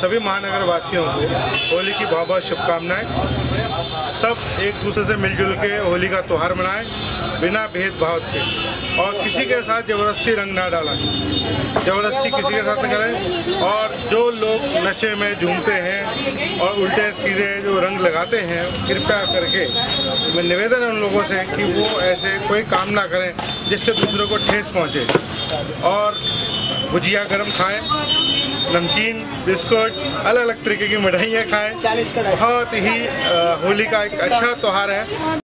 सभी महानगर वासियों को होली की बहुत बहुत शुभकामनाएँ। सब एक दूसरे से मिलजुल के होली का त्यौहार मनाएँ, बिना भेदभाव के। और किसी के साथ ज़बरदस्ती रंग ना डालें। ज़बरदस्ती किसी के साथ न करें। और जो लोग नशे में झूमते हैं और उल्टे सीधे जो रंग लगाते हैं, कृपया करके मैं निवेदन है उन लोगों से कि वो ऐसे कोई काम ना करें जिससे दूसरों को ठेस पहुँचे। और भुजिया गर्म खाएँ। नमकीन बिस्कुट अलग अलग तरीके की मिठाइयाँ खाएँ। बहुत ही होली का एक अच्छा त्यौहार है।